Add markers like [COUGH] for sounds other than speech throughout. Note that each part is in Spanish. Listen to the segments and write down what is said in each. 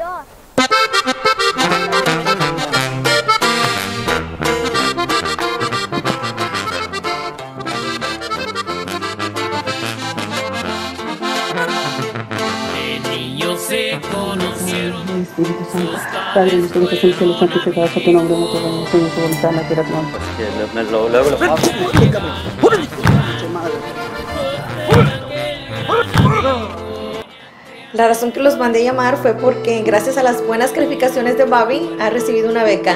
dos. Espíritu Santo, Padre en el cielo, santificado sea tu la. La razón que los mandé llamar fue porque gracias a las buenas calificaciones de Bobby ha recibido una beca.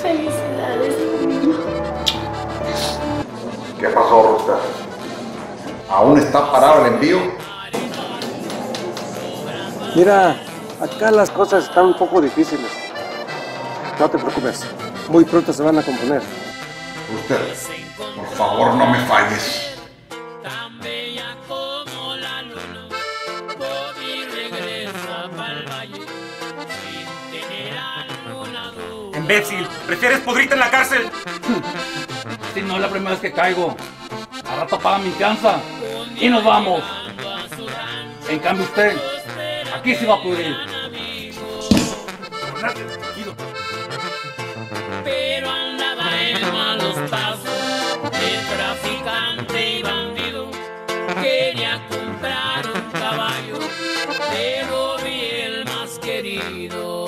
Felicidades. ¿Qué pasó, Rosta? ¿Aún está parado el envío? Mira, acá las cosas están un poco difíciles. No te preocupes, muy pronto se van a componer. Usted, por favor, no me falles. imbécil. ¿Prefieres pudrirte en la cárcel? [LAUGHS] si no es la primera vez que caigo. Ahora papá mi fianza y nos vamos. En cambio usted, aquí se va a pudrir. Pero andaba en malos pasos, el traficante y bandido. Quería comprar un caballo, pero vi el más querido.